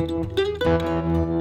Música